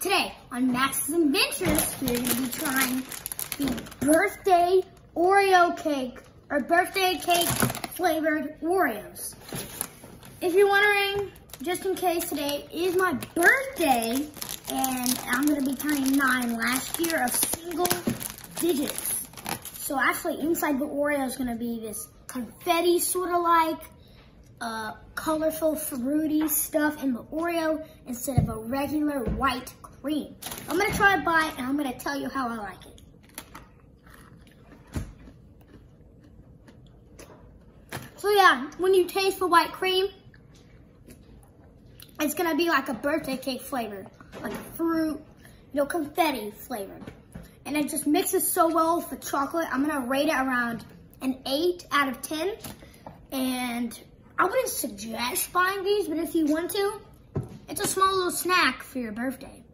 Today on Max's Adventures, we're going to be trying the birthday Oreo cake or birthday cake flavored Oreos. If you're wondering, just in case today is my birthday and I'm going to be turning nine last year of single digits. So actually inside the Oreo is going to be this confetti sort of like uh, colorful fruity stuff in the Oreo instead of a regular white cream. I'm gonna try a bite and I'm gonna tell you how I like it. So yeah, when you taste the white cream, it's gonna be like a birthday cake flavor, like fruit, you know, confetti flavor. And it just mixes so well with the chocolate. I'm gonna rate it around an eight out of 10. And I wouldn't suggest buying these, but if you want to, it's a small little snack for your birthday.